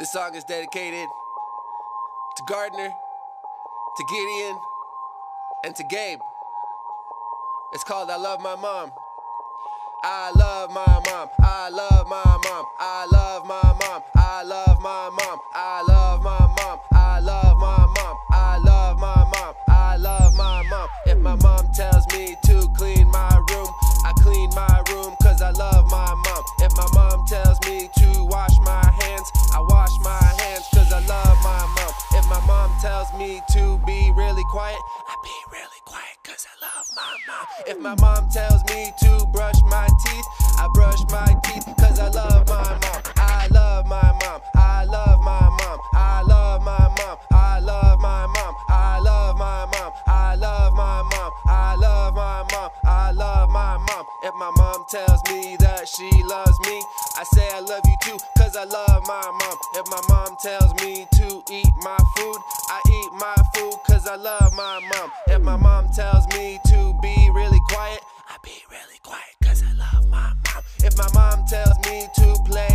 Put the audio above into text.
This song is dedicated to Gardner, to Gideon, and to Gabe. It's called I Love My Mom. I love my mom. I love my mom. I love my mom. I love my mom. I love my mom. I love my mom. I love my mom. I love my mom. If my mom tells me to tells me to be really quiet, I be really quiet cause I love my mom. If my mom tells me to brush my teeth, I brush my teeth If my mom tells me that she loves me, I say I love you too cause I love my mom. If my mom tells me to eat my food, I eat my food cause I love my mom. If my mom tells me to be really quiet, I be really quiet cause I love my mom. If my mom tells me to play